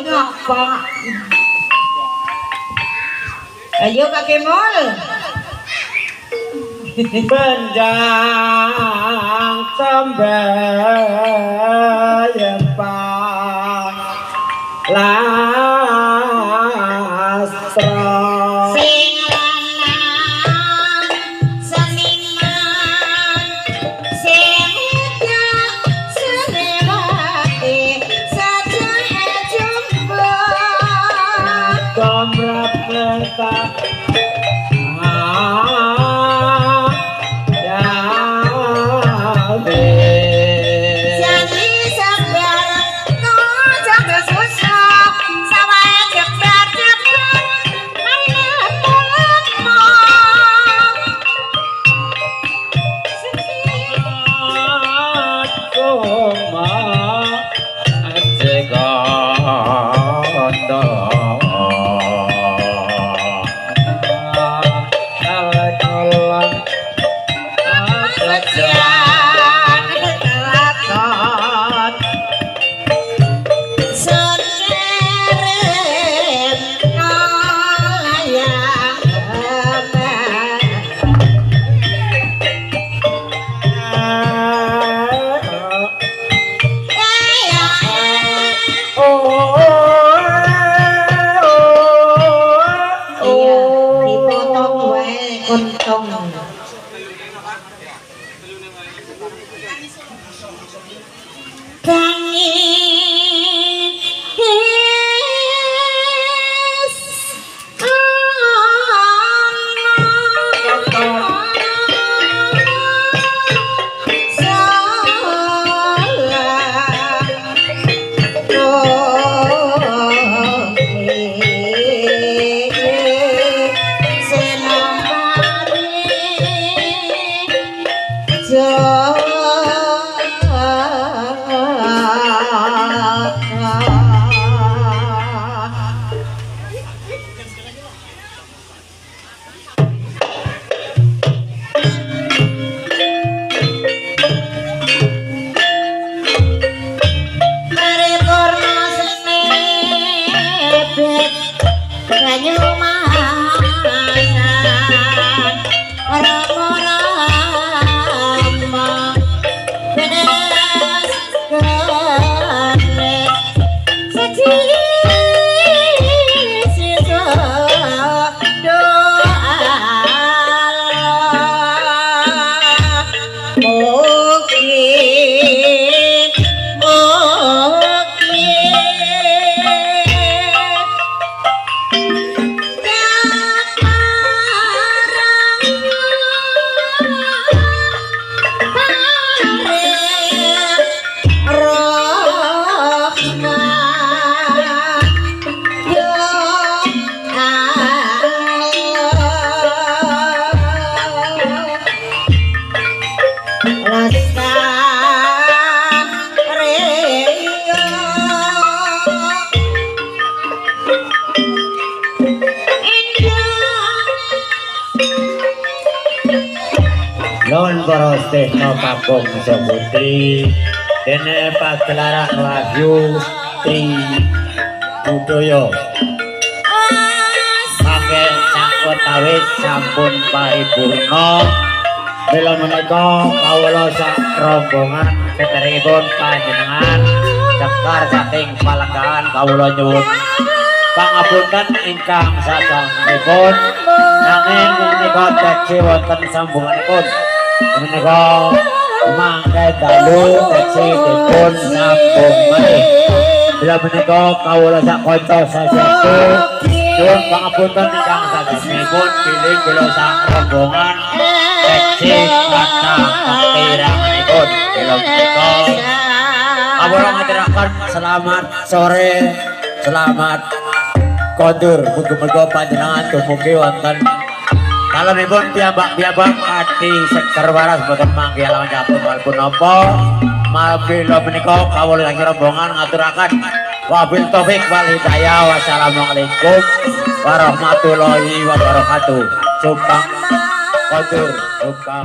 ngapa? Ayo kakek mol. benjang sembahyang pa lastra 吧 Sekirim Paripurna Lon Borostehno Kakung Putri Dene Pagelaran Wahyu Tri Budoyo. Mangke sakwetawis sampun paripurna. Mila menika kawula sak rombongan keteringipun panjenengan cekar saking palenggahan kawula nyuwun pangapunten ingkang sasampunipun nanging menika teksi wonten sambunganipun. Menika mangke dalu teksi dipun sambung malih. Bila menika kawula sak kanca sasaku nyuwun pangapunten ingkang sasampunipun pilih kula sak rombongan teksi kata kekiranganipun bila menika ngaturaken selamat sore selamat kondur muga-muga panjenengan dumugi wonten. Kalemipun piyambak-piyambak ati seker waras boten mangke lawan capung walaupun napa mabila menika kawula saking rombongan ngaturaken. Wabil taufik wal hidayah. Wassalamualaikum warahmatullahi wabarakatuh. Sumpah kondur, sumpah